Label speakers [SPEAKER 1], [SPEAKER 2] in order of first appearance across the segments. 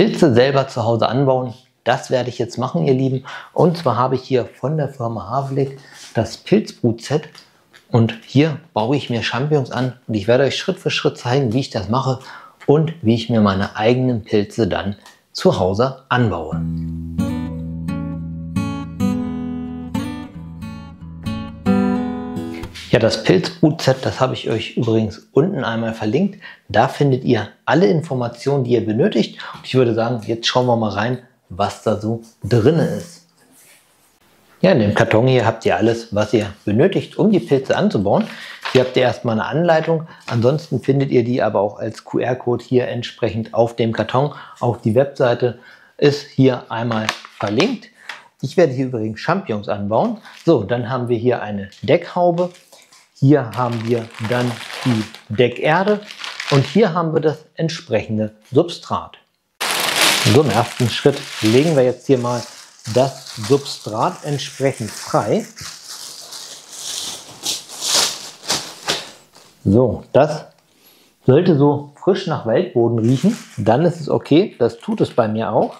[SPEAKER 1] Pilze selber zu Hause anbauen, das werde ich jetzt machen, ihr Lieben. Und zwar habe ich hier von der Firma Havlik das Pilzbrut-Set. Und hier baue ich mir Champignons an und ich werde euch Schritt für Schritt zeigen, wie ich das mache und wie ich mir meine eigenen Pilze dann zu Hause anbaue. Ja, das Pilzbrut-Set, das habe ich euch übrigens unten einmal verlinkt. Da findet ihr alle Informationen, die ihr benötigt. Und ich würde sagen, jetzt schauen wir mal rein, was da so drin ist. Ja, in dem Karton hier habt ihr alles, was ihr benötigt, um die Pilze anzubauen. Hier habt ihr erstmal eine Anleitung. Ansonsten findet ihr die aber auch als QR-Code hier entsprechend auf dem Karton. Auch die Webseite ist hier einmal verlinkt. Ich werde hier übrigens Champignons anbauen. So, dann haben wir hier eine Deckhaube. Hier haben wir dann die Deckerde und hier haben wir das entsprechende Substrat. So, im ersten Schritt legen wir jetzt hier mal das Substrat entsprechend frei. So, das sollte so frisch nach Waldboden riechen. Dann ist es okay. Das tut es bei mir auch.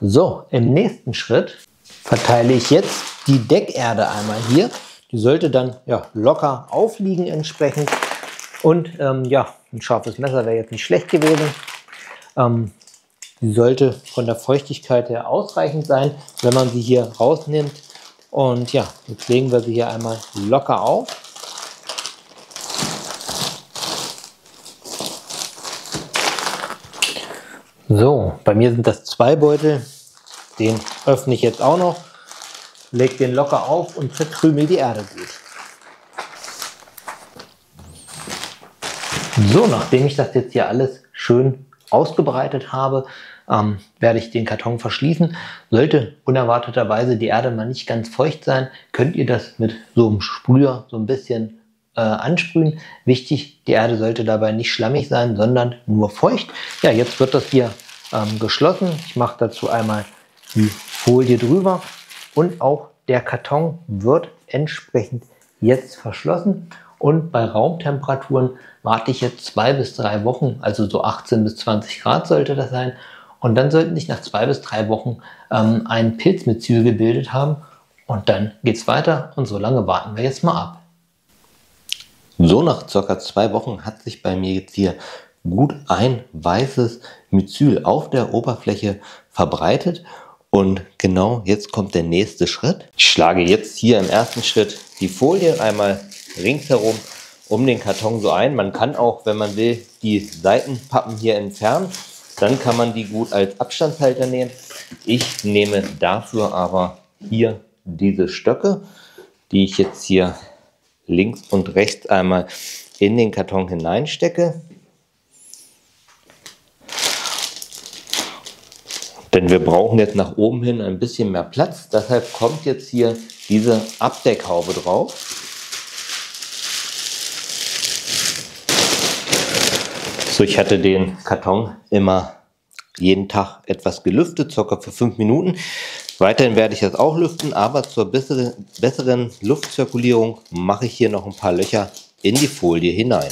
[SPEAKER 1] So, im nächsten Schritt verteile ich jetzt die Deckerde einmal hier die sollte dann ja, locker aufliegen entsprechend. Und ähm, ja, ein scharfes Messer wäre jetzt nicht schlecht gewesen. Ähm, die sollte von der Feuchtigkeit her ausreichend sein, wenn man sie hier rausnimmt. Und ja, jetzt legen wir sie hier einmal locker auf. So, bei mir sind das zwei Beutel. Den öffne ich jetzt auch noch leg den locker auf und verkrümel die Erde gut. So, nachdem ich das jetzt hier alles schön ausgebreitet habe, ähm, werde ich den Karton verschließen. Sollte unerwarteterweise die Erde mal nicht ganz feucht sein, könnt ihr das mit so einem Sprüher so ein bisschen äh, ansprühen. Wichtig, die Erde sollte dabei nicht schlammig sein, sondern nur feucht. Ja, jetzt wird das hier ähm, geschlossen. Ich mache dazu einmal die Folie drüber und auch der Karton wird entsprechend jetzt verschlossen und bei Raumtemperaturen warte ich jetzt zwei bis drei Wochen, also so 18 bis 20 Grad sollte das sein. Und dann sollten sich nach zwei bis drei Wochen ähm, ein Pilzmyzel gebildet haben und dann geht es weiter und so lange warten wir jetzt mal ab. So nach circa zwei Wochen hat sich bei mir jetzt hier gut ein weißes Myzel auf der Oberfläche verbreitet und genau jetzt kommt der nächste Schritt. Ich schlage jetzt hier im ersten Schritt die Folie einmal ringsherum um den Karton so ein. Man kann auch, wenn man will, die Seitenpappen hier entfernen. Dann kann man die gut als Abstandshalter nehmen. Ich nehme dafür aber hier diese Stöcke, die ich jetzt hier links und rechts einmal in den Karton hineinstecke. Denn wir brauchen jetzt nach oben hin ein bisschen mehr Platz. Deshalb kommt jetzt hier diese Abdeckhaube drauf. So, ich hatte den Karton immer jeden Tag etwas gelüftet, circa für fünf Minuten. Weiterhin werde ich das auch lüften, aber zur besseren, besseren Luftzirkulierung mache ich hier noch ein paar Löcher in die Folie hinein.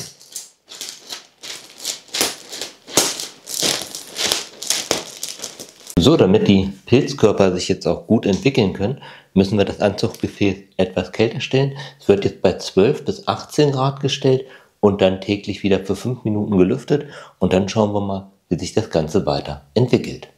[SPEAKER 1] So, damit die Pilzkörper sich jetzt auch gut entwickeln können, müssen wir das Anzuchtgefäß etwas kälter stellen. Es wird jetzt bei 12 bis 18 Grad gestellt und dann täglich wieder für 5 Minuten gelüftet und dann schauen wir mal, wie sich das Ganze weiter entwickelt.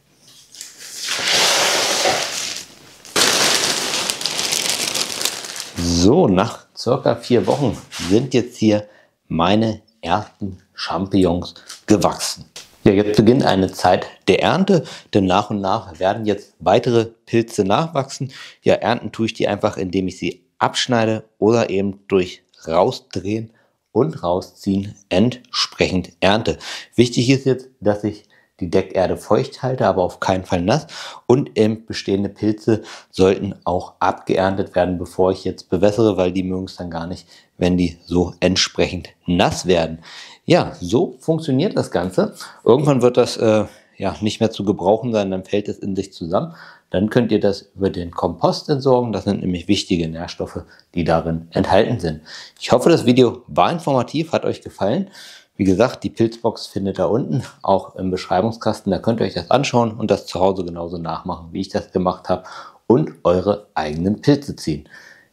[SPEAKER 1] So, nach circa vier Wochen sind jetzt hier meine ersten Champignons gewachsen. Ja, jetzt beginnt eine Zeit der Ernte, denn nach und nach werden jetzt weitere Pilze nachwachsen. Ja, ernten tue ich die einfach, indem ich sie abschneide oder eben durch rausdrehen und rausziehen entsprechend ernte. Wichtig ist jetzt, dass ich die Deckerde feucht halte, aber auf keinen Fall nass. Und eben bestehende Pilze sollten auch abgeerntet werden, bevor ich jetzt bewässere, weil die mögen es dann gar nicht, wenn die so entsprechend nass werden. Ja, so funktioniert das Ganze. Irgendwann wird das äh, ja nicht mehr zu gebrauchen sein, dann fällt es in sich zusammen. Dann könnt ihr das über den Kompost entsorgen. Das sind nämlich wichtige Nährstoffe, die darin enthalten sind. Ich hoffe, das Video war informativ, hat euch gefallen. Wie gesagt, die Pilzbox findet ihr unten, auch im Beschreibungskasten. Da könnt ihr euch das anschauen und das zu Hause genauso nachmachen, wie ich das gemacht habe und eure eigenen Pilze ziehen.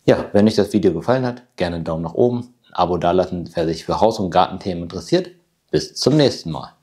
[SPEAKER 1] Ja, wenn euch das Video gefallen hat, gerne einen Daumen nach oben, ein Abo dalassen, wer sich für Haus- und Gartenthemen interessiert. Bis zum nächsten Mal.